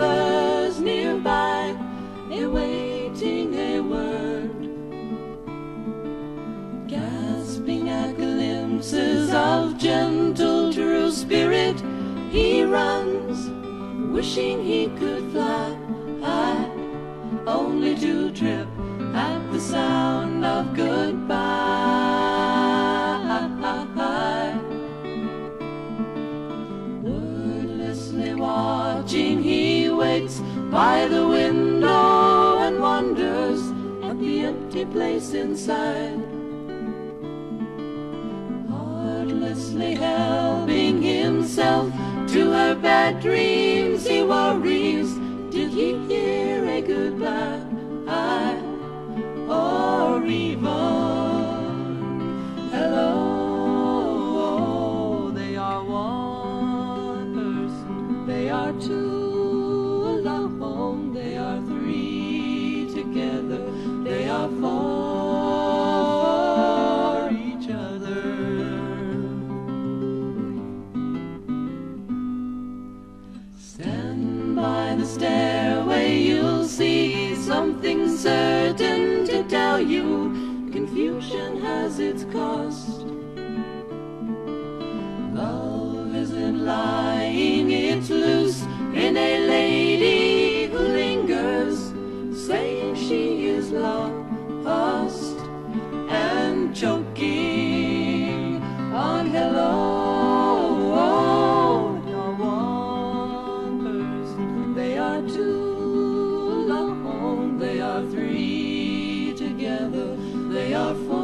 others nearby, awaiting a word, gasping at glimpses of gentle true spirit. He runs, wishing he could fly, high, only to trip at the sound of goodbye. Wordlessly he by the window and wonders at the empty place inside. Heartlessly helping himself to her bad dreams, he worries. Did he hear a goodbye? Or even hello? Oh, they are one person, they are two alone, they are three together, they are for each other. Stand by the stairway, you'll see something certain three together, they are four.